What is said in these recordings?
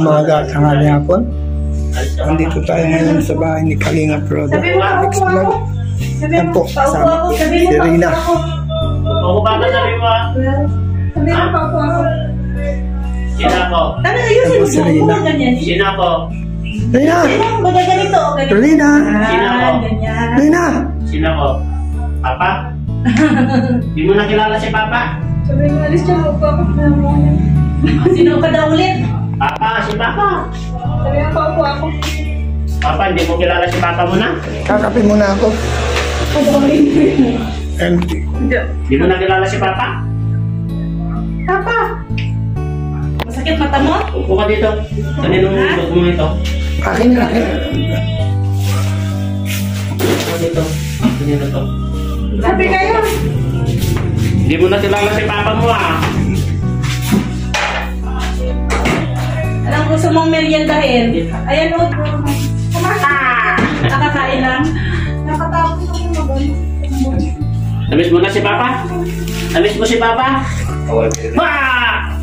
umaga at tanghali hapon. Nandito tayo ngayon sa bahay ni Kalinga Prodo. Sabi mo, Next vlog. Yan mo, po, kasama mo, si Rina. mo mo, yun, Tapos si Rina. mo ganyan? Sino ako? Rina! Mo? Rina! Sino ako? Ganyan. Rina! Sino ako? Papa? Di mo nakilala si Papa? Sabi mo, alis siya, paupo ako. Sino ka daw ulit? Papa, si Papa. Sabi mo, paupo ako. Papa, hindi mo kilala si Papa mo na? Kakapin muna ako. Empty. Di mo nakilala si Papa? Papa! Masakit mata mo? Upo ka dito. Kaninong bag mo ito? Akin na, akin. Upo dito. Kanino to? Sabi kayo. Hindi mo nakilala si Papa mo ah. Gusto mong meriendahin? Ayan o. Kumaka! Nakakain lang. Nakatapos ako mag Namiss mo na si Papa? Namiss mo si Papa? Wah!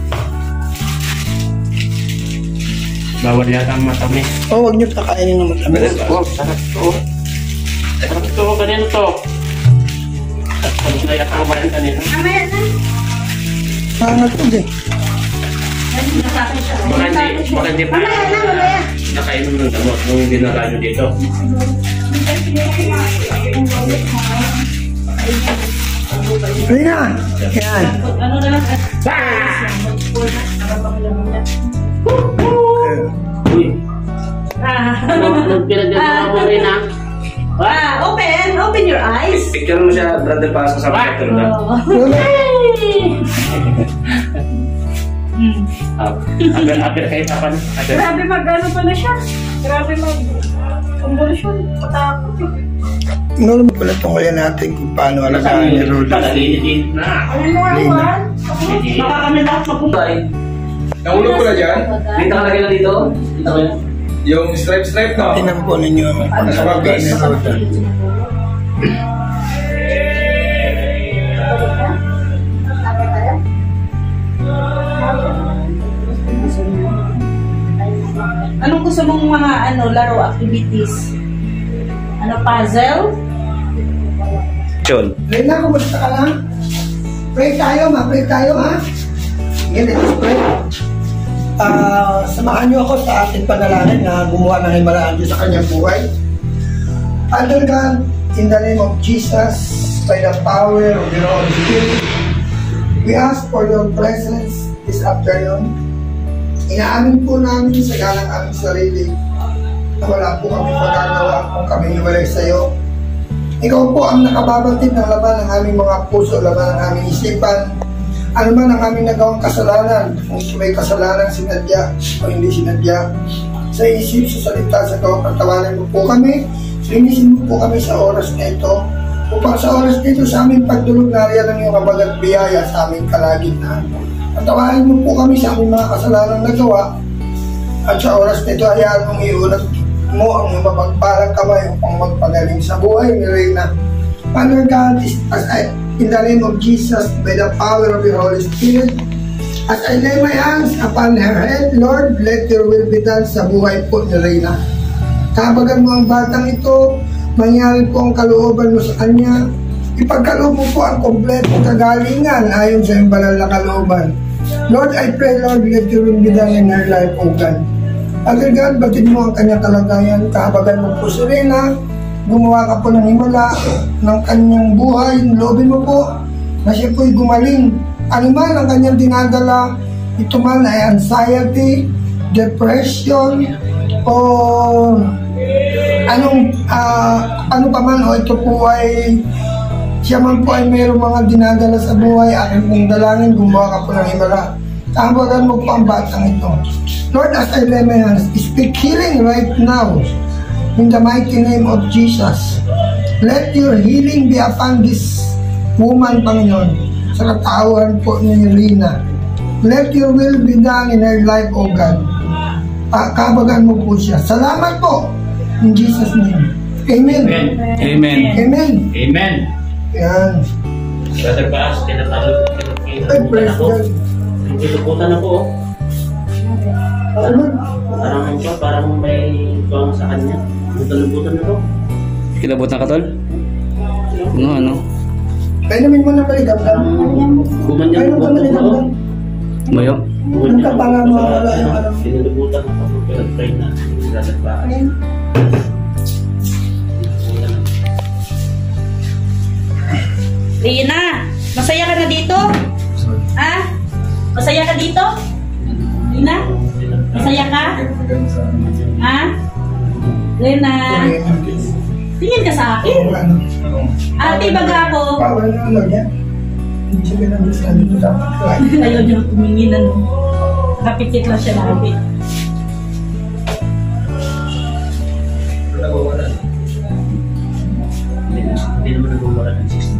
Bawal yata ang matamis. Oh, huwag niyo pakainin ng matamis. Oh, sarap to. Sarap to, kanino to? Ano kaya ako ba yan kanino? Mamaya na. Pangat ko din. Baka hindi, baka hindi pa. Nakainom ng gamot nung dinala nyo dito. Yan. Ano na lang? Uy, Ah. ano, anong pinagdadala mo rin ah? Ah, open. Open your eyes. Picture mo siya, brother, para sa Ah! subtitle na. Oh. Hmm. Ah, Agad, agad kayo Papa. no? Agad. Grabe mag-ano pala siya. Grabe mag... Convulsion. Patakot eh. Normal pala tungkulin natin kung paano alagaan ni Roda. Pagalitin na. Ano mo. Juan? Baka kami lahat mapunta. Tay, nahulog ko na dyan. Dito ka lagay na dito. Dito ko yan. Yung stripe-stripe na. Tinan po ninyo ang alagaan ni Roda. Gusto mong mga ano laro activities? Ano puzzle? John. Rina, kumusta ka lang? Pray tayo, ma-pray tayo, ha? Sige, let's pray. Ah, samahan niyo ako sa ating panalangin na gumawa ng himalaan Diyos sa kanyang buhay. Father God, in the name of Jesus, by the power of your Holy Spirit, we ask for your presence this afternoon. Inaamin po namin sa galang aming sarili na wala po kami magagawa kung kami hiwalay sa iyo. Ikaw po ang nakababatid ng laman ng aming mga puso, laman ng aming isipan. Ano man ang aming nagawang kasalanan, kung may kasalanan sinadya o hindi sinadya. Sa isip, sa salita, sa gawang pagtawanan mo po kami. Linisin mo po kami sa oras na ito. Upang sa oras nito sa aming pagdulog na riyan ang iyong kabagat biyaya sa aming kalagitnaan. Patawarin mo po kami sa aming mga kasalanan na gawa. At sa oras nito, hayaan mong iulat mo ang iyong mapagpalang kamay upang magpagaling sa buhay ni Reyna. Father God, as I, in the name of Jesus, by the power of your Holy Spirit, as I lay my hands upon her head, Lord, let your will be done sa buhay po ni Reyna. Kabagan mo ang batang ito, mangyari po ang kalooban mo sa kanya. Ipagkaloob mo po ang kompletong kagalingan ayon sa iyong banal na kalooban. Lord, I pray, Lord, let your will be done in her life, O God. Father God, batid mo ang kanyang kalagayan. Kahabagan mo po si Rena. Gumawa ka po ng himala ng kanyang buhay. Lobin mo po na siya po'y gumaling. Ano man ang kanyang dinadala, ito man ay anxiety, depression, o anong ah, ano pa man o ito po ay siya man po ay mayroong mga dinadala sa buhay aking pong dalangin gumawa ka po ng himala Tawagan mo po ang batang ito. Lord, as I lay my hands, speak healing right now. In the mighty name of Jesus. Let your healing be upon this woman, Panginoon. Sa katawan po ni Rina. Let your will be done in her life, O God. Kabagan mo po siya. Salamat po. In Jesus' name. Amen. Amen. Amen. Amen. Amen. Yan. Brother Baas, tinatawag Ay, praise God. Tinuputan ako. oh. Man. Parang ano siya, parang may tuwang sa kanya. Na to. Kilabutan ka tol? No, ano? Kaya namin mo na ang dam. Gumanyan ito. namin ang Mayo? Yung kapanga mo, wala yung ano. Sinulubutan ko pa pero try na. Nilalagpaan. Rina, masaya ka na dito? Ha? Masaya ka dito? Rina? Masaya ka? Ha? Rina? Tingin ka sa akin. Ate, baga ako. Na na. Ayaw niya tumingin ano. Nakapikit lang siya lagi. Hindi naman nagawala ng 60.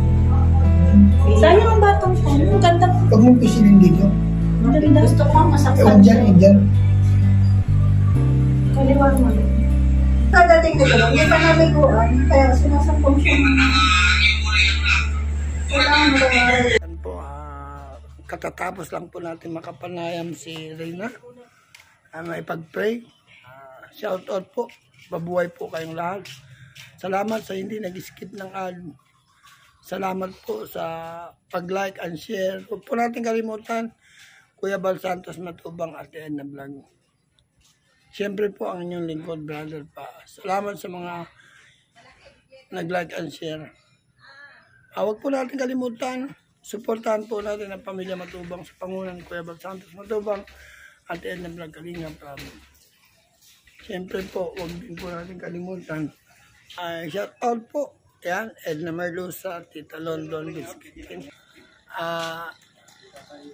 Sayang ang batang to. Ang ganda. Huwag mong pisilin dito. Ang ganda. Gusto ko ang Ewan masaktan dyan, ewan dyan. Kaliwan mo. Kadating ko lang, hindi pa naliguan, kaya sinasampong siya. Kailangan mo po, ah, katatapos lang po natin makapanayam si Reyna. Uh, ipag-pray. Ah, shout out po. Mabuhay po kayong lahat. Salamat sa hindi nag-skip ng ad. Salamat po sa pag-like and share. Huwag po natin kalimutan. Kuya Bal Santos Matubang at na Vlog. Siyempre po ang inyong lingkod, brother pa. Salamat sa mga nag-like and share. Ah, huwag po natin kalimutan, suportahan po natin ang pamilya Matubang sa pangunan Kuya Bal Santos Matubang at Edna Vlog Kalinga Prab. Siyempre po, huwag din po natin kalimutan. Ay, shout out po. Yan, Edna Merlusa, Tita London, Biscuitin. Ah,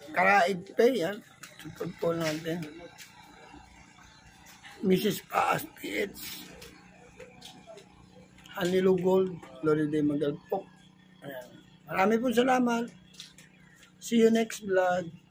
Karaig Pay, yan. Support po natin. Mrs. Paas PH. Hanilo Gold, Florida Magalpok. Ayan. Marami po salamat. See you next vlog.